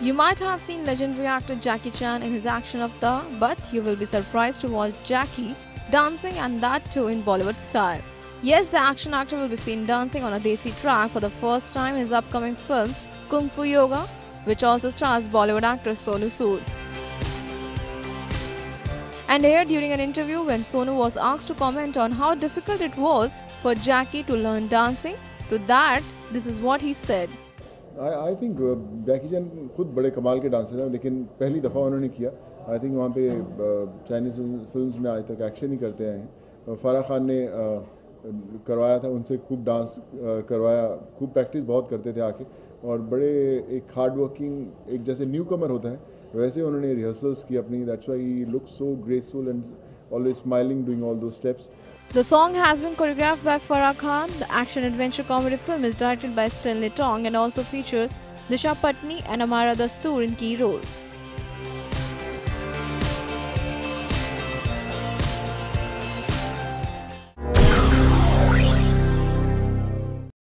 You might have seen legendary actor Jackie Chan in his action of the, but you will be surprised to watch Jackie dancing and that too in Bollywood style. Yes, the action actor will be seen dancing on a Desi track for the first time in his upcoming film Kung Fu Yoga, which also stars Bollywood actress Sonu Sood. And here, during an interview, when Sonu was asked to comment on how difficult it was for Jackie to learn dancing, to that, this is what he said. I think Jackie Chan खुद बड़े कमाल के dancer हैं लेकिन पहली दफ़ा उन्होंने किया। आई थिंक वहाँ पे चाइनीज़ फ़िल्म में आज तक एक्शन ही करते आए हैं। फ़ारा खान ने uh, करवाया था उनसे खूब डांस uh, करवाया। खूब प्रैक्टिस बहुत करते थे आके। और बड़े एक हार्ड वर्किंग एक जैसे न्यू कमर होता है वैसे उन्होंने रिहर्सल्स की अपनी। That's why look so graceful and always smiling doing all those steps. The song has been choreographed by Farah Khan. The action adventure comedy film is directed by Stanley Tong and also features Disha Patani and Amyra Dastur in key roles.